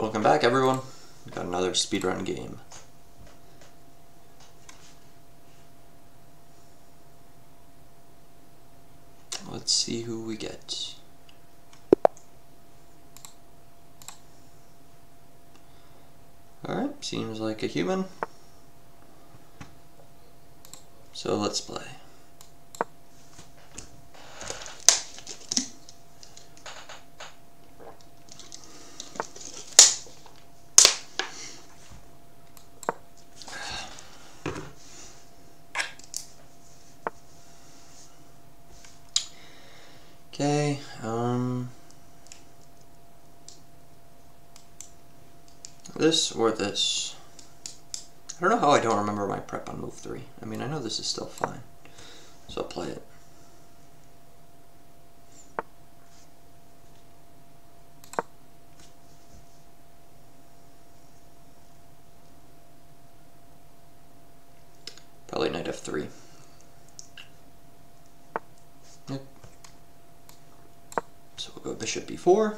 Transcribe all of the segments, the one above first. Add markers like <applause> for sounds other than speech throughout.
Welcome back everyone. Got another speedrun game. Let's see who we get. Alright, seems like a human. So let's play. Okay, um... This or this. I don't know how I don't remember my prep on move 3. I mean, I know this is still fine. So I'll play it. Probably knight f3. Yep. So we'll go bishop b4.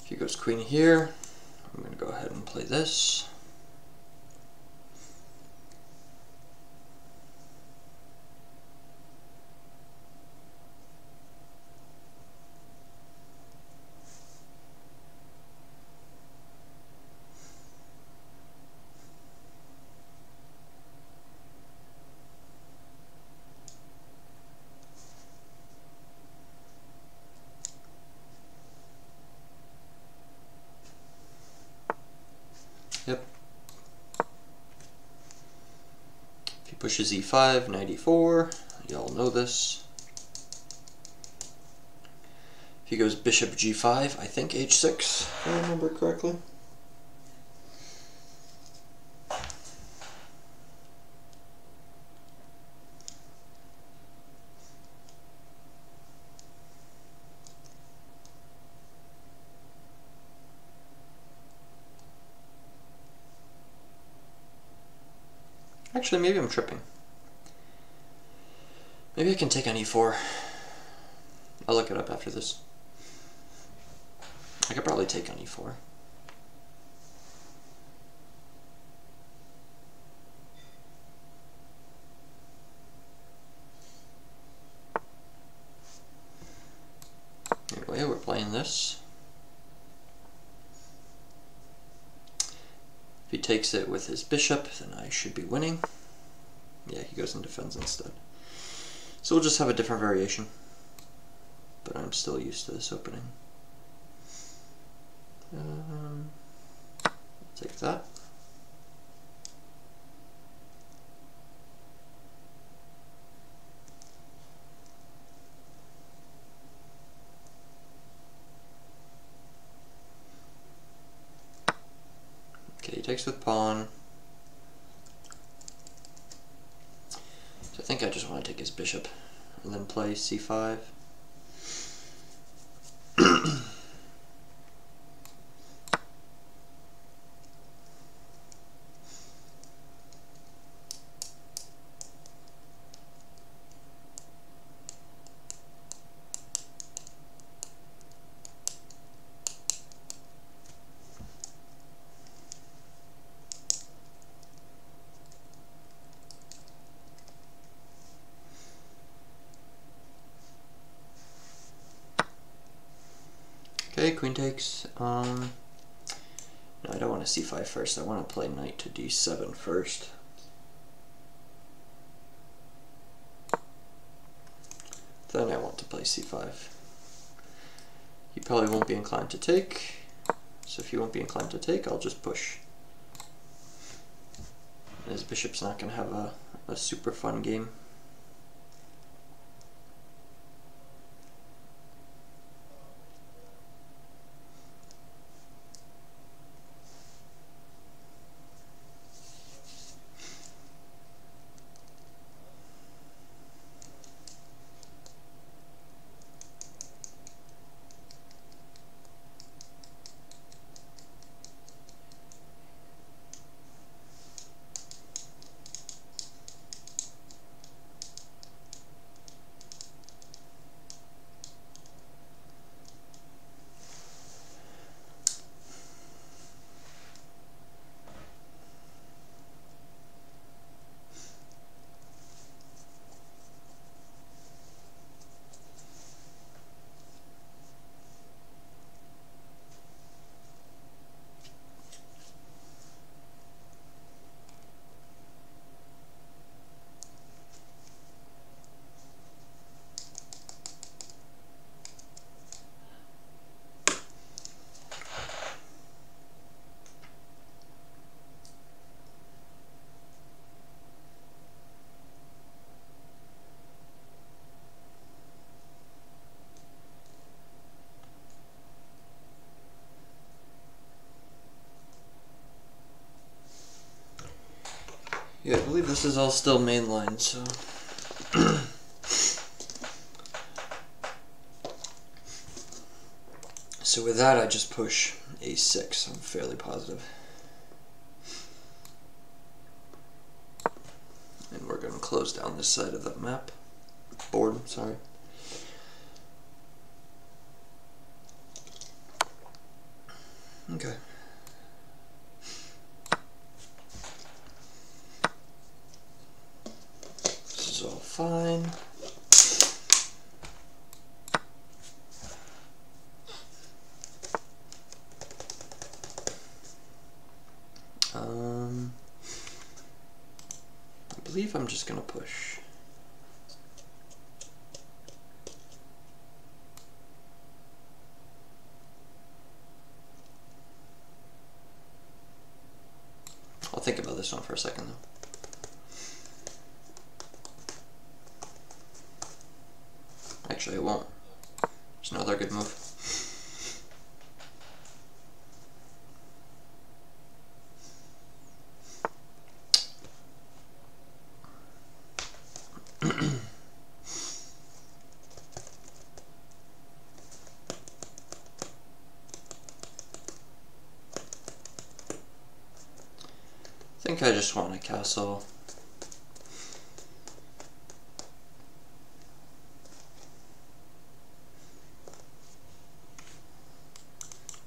If he goes queen here, I'm going to go ahead and play this. Pushes e5, knight e4, y'all know this. If he goes bishop g5, I think h6, if I remember correctly. Actually, maybe I'm tripping. Maybe I can take on e4. I'll look it up after this. I could probably take on e4. Anyway, we're playing this. If he takes it with his bishop, then I should be winning. Yeah, he goes and defends instead. So we'll just have a different variation. But I'm still used to this opening. Um, take that. Takes with pawn. So I think I just want to take his bishop and then play c5. Okay, queen takes. Um, no, I don't want to c5 first. I want to play knight to d7 first. Then I want to play c5. He probably won't be inclined to take. So if he won't be inclined to take, I'll just push. His bishop's not going to have a, a super fun game. This is all still mainline, so. <clears throat> so with that, I just push a6. I'm fairly positive. And we're going to close down this side of that map. Board, sorry. Okay. This is all fine. Um, I believe I'm just gonna push. I'll think about this one for a second though. Actually, it won't. There's another good move. Think I just want a castle.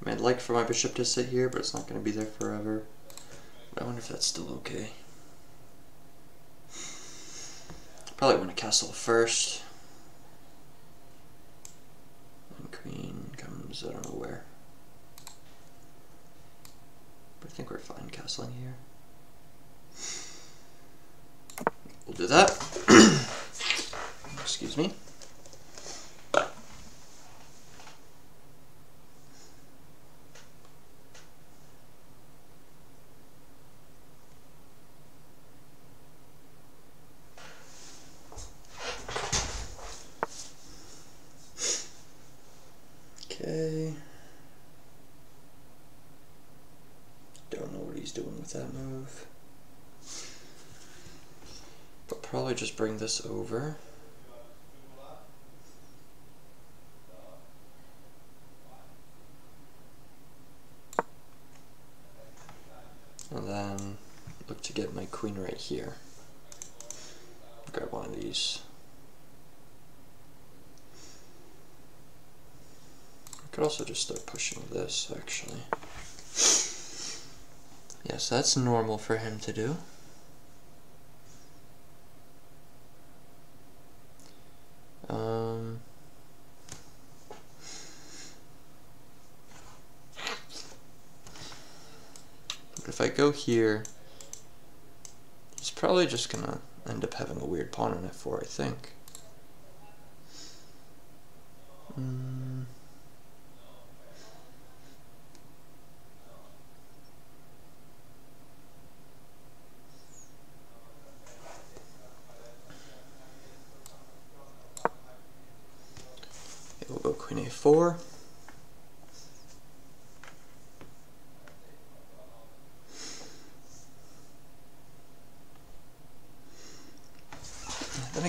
I mean, I'd like for my bishop to sit here, but it's not going to be there forever. I wonder if that's still okay. Probably want a castle first. And queen comes, I don't know where. But I think we're fine castling here. We'll do that. <clears throat> Excuse me. Okay. Don't know what he's doing with that move. But probably just bring this over. And then look to get my queen right here. Grab one of these. I could also just start pushing this, actually. Yes, that's normal for him to do. Um, but if I go here, he's probably just gonna end up having a weird pawn on f4, I think. Mm. we'll go queen a4.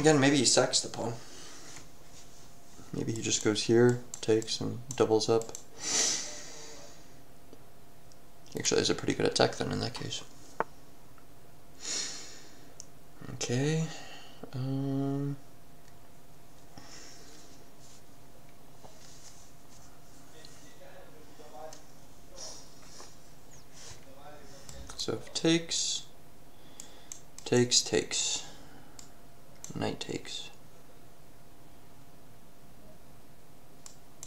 Again, maybe he sacks the pawn. Maybe he just goes here, takes, and doubles up. Actually, is a pretty good attack then in that case. Okay. Um... So takes, takes, takes, knight takes,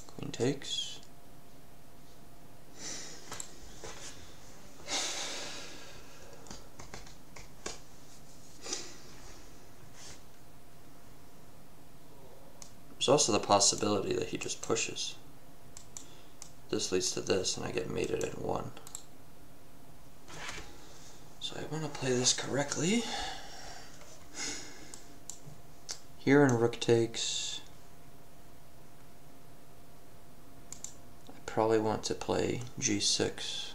queen takes, There's also the possibility that he just pushes. This leads to this, and I get mated in one. So I want to play this correctly. Here in rook takes, I probably want to play g6.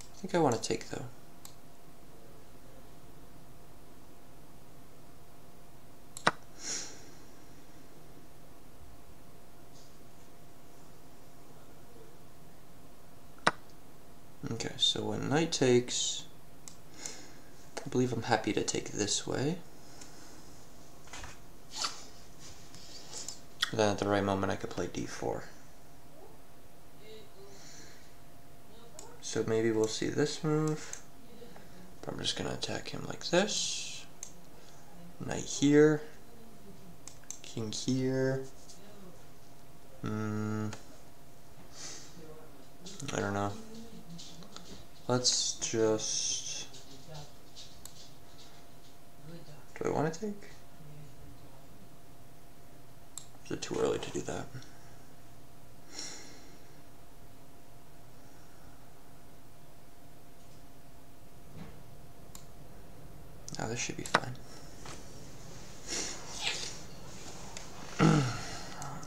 I think I want to take though. Okay, so when knight takes, I believe I'm happy to take this way. Then at the right moment I could play d4. So maybe we'll see this move. I'm just going to attack him like this. Knight here. King here. Hmm. I don't know. Let's just... Do I want to take? Is it too early to do that? Now oh, this should be fine. <clears throat>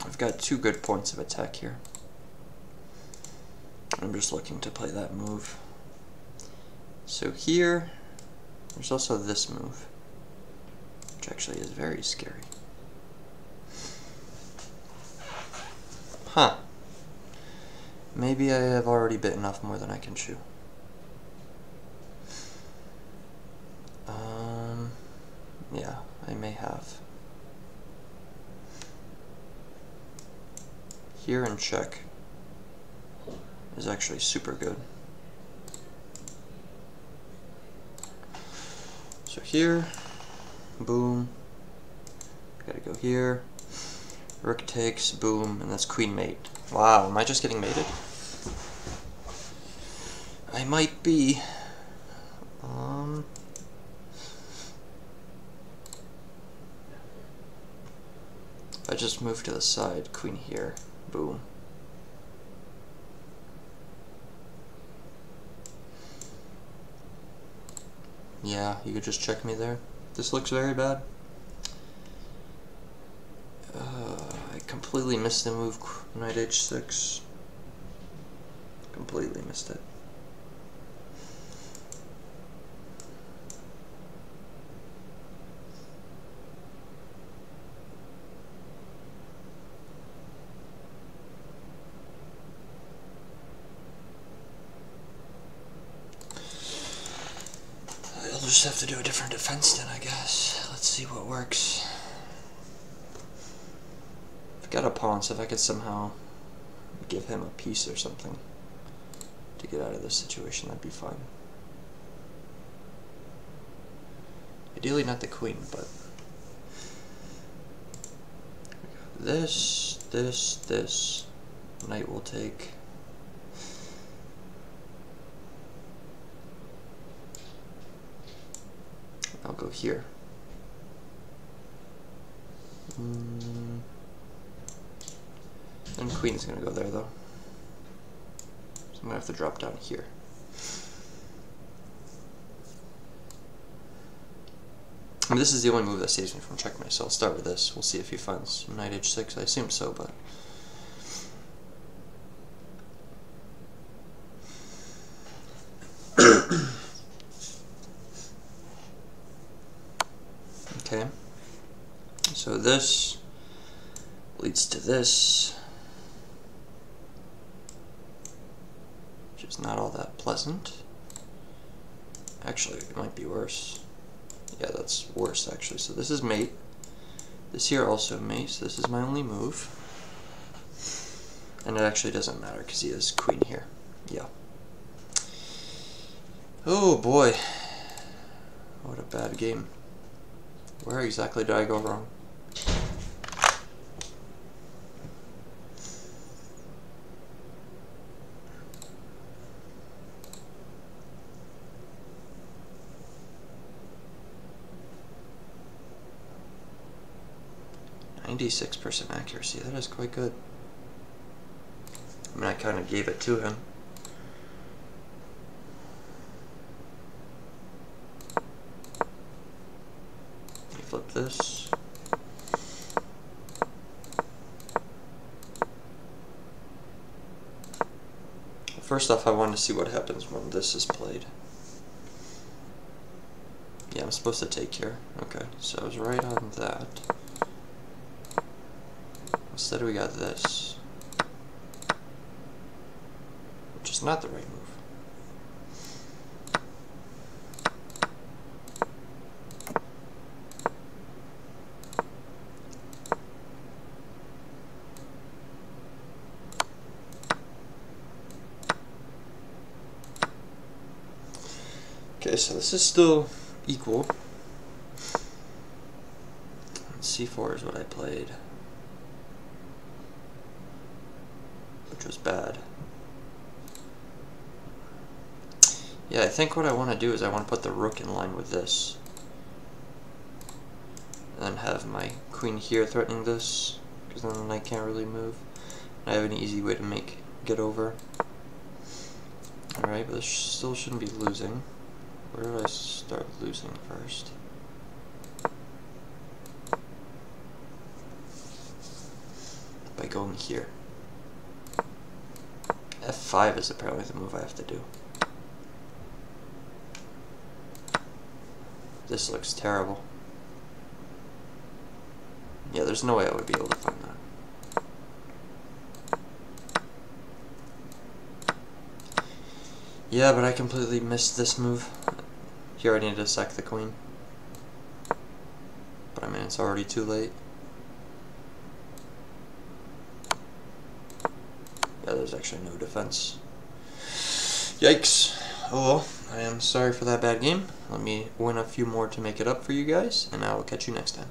I've got two good points of attack here. I'm just looking to play that move. So here, there's also this move, which actually is very scary. Huh. Maybe I have already bitten off more than I can chew. Um, yeah, I may have. Here and check is actually super good. So here, boom, gotta go here, rook takes, boom, and that's queen mate. Wow, am I just getting mated? I might be. Um, I just move to the side, queen here, boom. Yeah, you could just check me there. This looks very bad. Uh, I completely missed the move knight h6. Completely missed it. Just have to do a different defense then, I guess. Let's see what works. I've got a pawn, so if I could somehow give him a piece or something to get out of this situation, that'd be fine. Ideally not the queen, but... This, this, this. Knight will take... I'll go here. Mm. And queen's gonna go there though. So I'm gonna have to drop down here. Mean, this is the only move that saves me from checkmate, so I'll start with this. We'll see if he finds knight h6. I assume so, but... Okay. So this leads to this, which is not all that pleasant. Actually, it might be worse. Yeah, that's worse actually. So this is mate. This here also mate, so this is my only move. And it actually doesn't matter because he has queen here. Yeah. Oh boy. What a bad game. Where exactly did I go wrong? Ninety-six percent accuracy, that is quite good. I mean, I kind of gave it to him. flip this. First off, I want to see what happens when this is played. Yeah, I'm supposed to take here. Okay, so I was right on that. Instead we got this. Which is not the right move. Okay, so this is still equal. C4 is what I played. Which was bad. Yeah, I think what I want to do is I want to put the rook in line with this. And then have my queen here threatening this, because then the knight can't really move. And I have an easy way to make get over. Alright, but this still shouldn't be losing. Where do I start losing first? By going here. F5 is apparently the move I have to do. This looks terrible. Yeah, there's no way I would be able to find that. Yeah, but I completely missed this move. Here I need to sack the queen. But I mean, it's already too late. There's actually no defense. Yikes. Oh well, I am sorry for that bad game. Let me win a few more to make it up for you guys, and I will catch you next time.